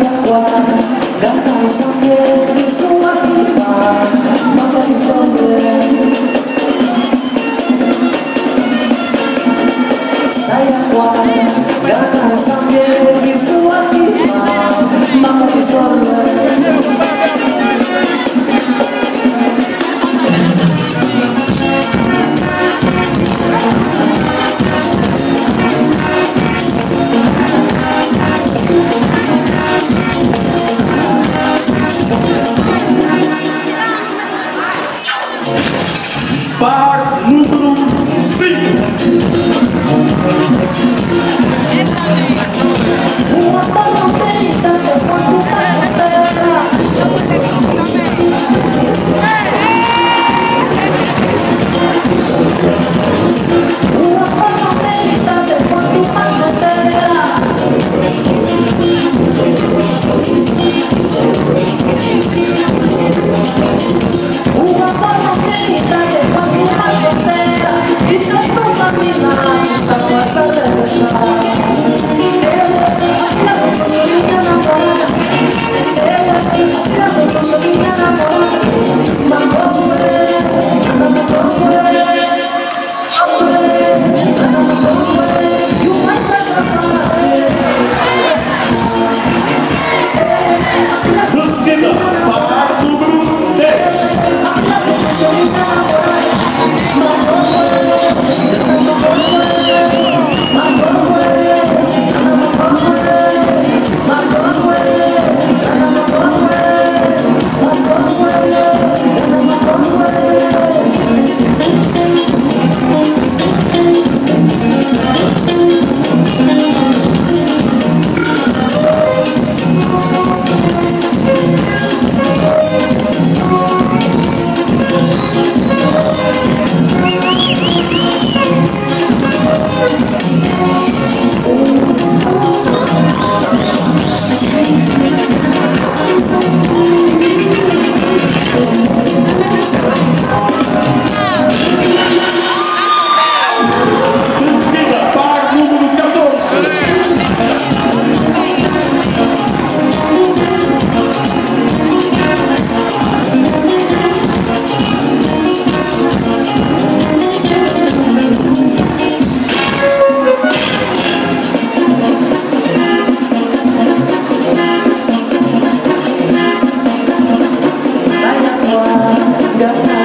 我。love.